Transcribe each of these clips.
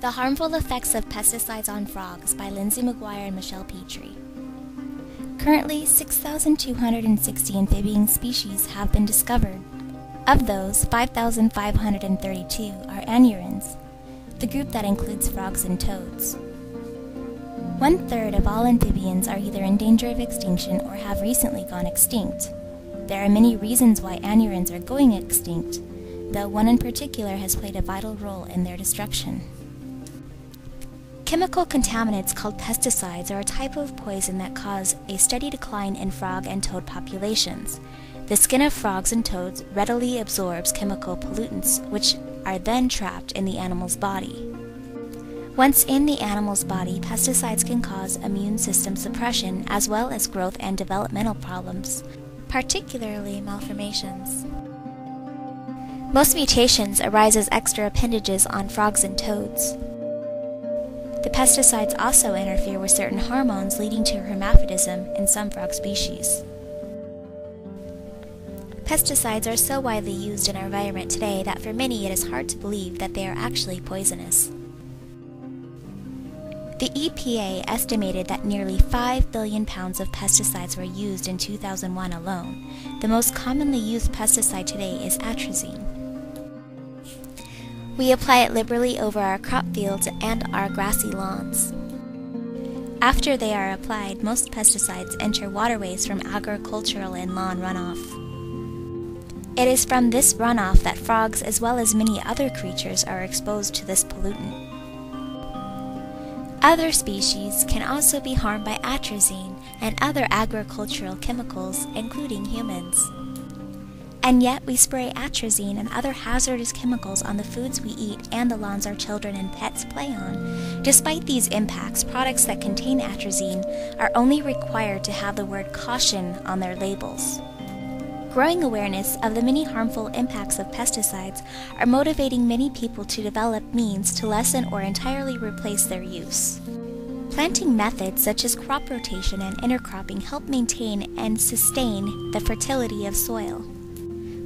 The Harmful Effects of Pesticides on Frogs by Lindsay McGuire and Michelle Petrie. Currently, 6,260 amphibian species have been discovered. Of those, 5,532 are anurans, the group that includes frogs and toads. One third of all amphibians are either in danger of extinction or have recently gone extinct. There are many reasons why anurans are going extinct, though one in particular has played a vital role in their destruction. Chemical contaminants called pesticides are a type of poison that cause a steady decline in frog and toad populations. The skin of frogs and toads readily absorbs chemical pollutants, which are then trapped in the animal's body. Once in the animal's body, pesticides can cause immune system suppression as well as growth and developmental problems, particularly malformations. Most mutations arise as extra appendages on frogs and toads. The pesticides also interfere with certain hormones leading to hermaphroditism in some frog species. Pesticides are so widely used in our environment today that for many it is hard to believe that they are actually poisonous. The EPA estimated that nearly 5 billion pounds of pesticides were used in 2001 alone. The most commonly used pesticide today is atrazine. We apply it liberally over our crop fields and our grassy lawns. After they are applied, most pesticides enter waterways from agricultural and lawn runoff. It is from this runoff that frogs, as well as many other creatures, are exposed to this pollutant. Other species can also be harmed by atrazine and other agricultural chemicals, including humans. And yet we spray atrazine and other hazardous chemicals on the foods we eat and the lawns our children and pets play on. Despite these impacts, products that contain atrazine are only required to have the word caution on their labels. Growing awareness of the many harmful impacts of pesticides are motivating many people to develop means to lessen or entirely replace their use. Planting methods such as crop rotation and intercropping help maintain and sustain the fertility of soil.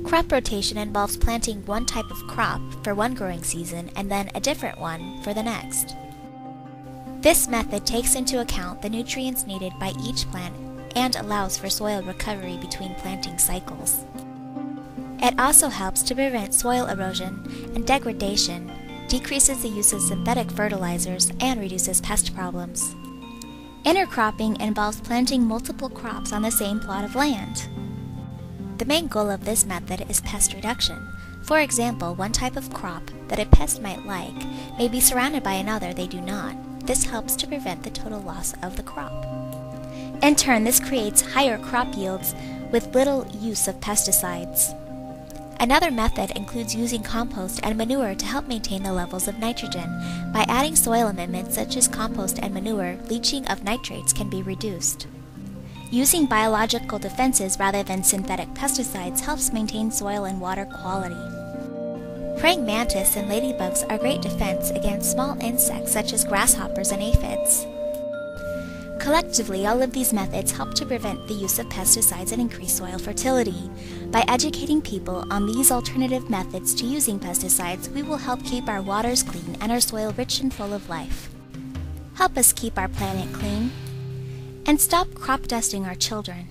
Crop rotation involves planting one type of crop for one growing season and then a different one for the next. This method takes into account the nutrients needed by each plant and allows for soil recovery between planting cycles. It also helps to prevent soil erosion and degradation, decreases the use of synthetic fertilizers, and reduces pest problems. Intercropping involves planting multiple crops on the same plot of land. The main goal of this method is pest reduction. For example, one type of crop that a pest might like may be surrounded by another they do not. This helps to prevent the total loss of the crop. In turn, this creates higher crop yields with little use of pesticides. Another method includes using compost and manure to help maintain the levels of nitrogen. By adding soil amendments such as compost and manure, leaching of nitrates can be reduced. Using biological defenses rather than synthetic pesticides helps maintain soil and water quality. Praying mantis and ladybugs are great defense against small insects such as grasshoppers and aphids. Collectively, all of these methods help to prevent the use of pesticides and increase soil fertility. By educating people on these alternative methods to using pesticides, we will help keep our waters clean and our soil rich and full of life. Help us keep our planet clean and stop crop dusting our children.